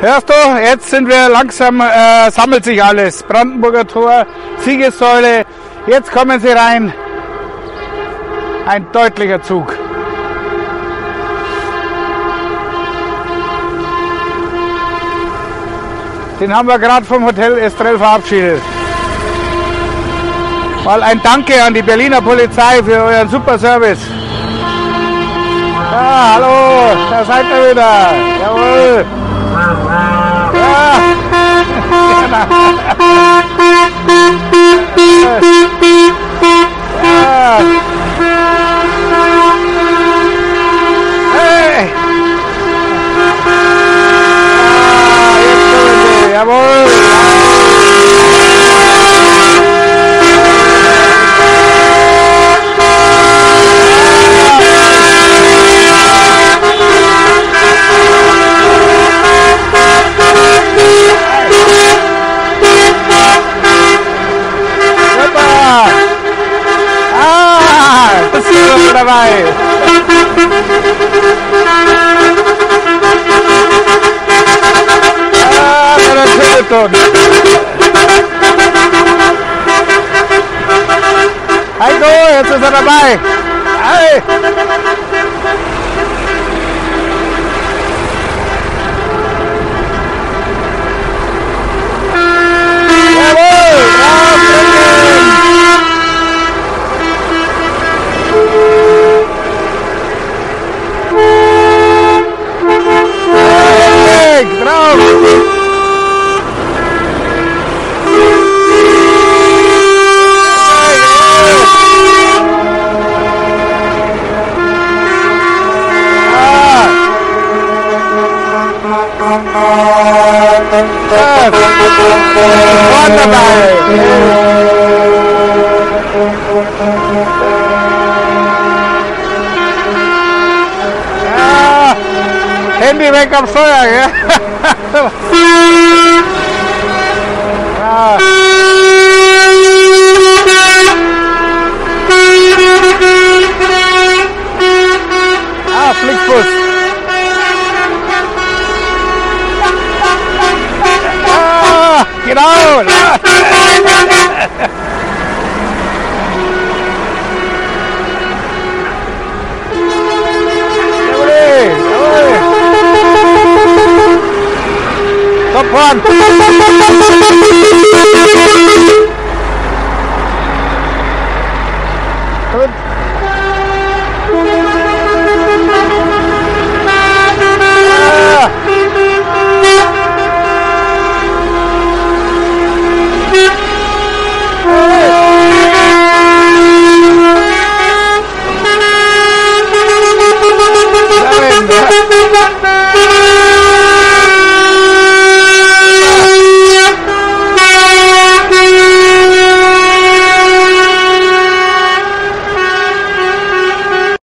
Hörst du, jetzt sind wir langsam, äh, sammelt sich alles. Brandenburger Tor, Siegessäule, jetzt kommen sie rein. Ein deutlicher Zug. Den haben wir gerade vom Hotel Estrell verabschiedet. Mal ein Danke an die Berliner Polizei für euren super Service. Ja, hallo, da seid ihr wieder. Jawohl. Ja. ja. Hey. Ah, jetzt kommen sie. Jawohl. Super. Ah, das ist wieder dabei. Ah, Telefon. Heiko, jetzt ist er dabei. Hey. Bota, vai! Em đi bên cặp sôi à rồi kìa. gì đâu Come on!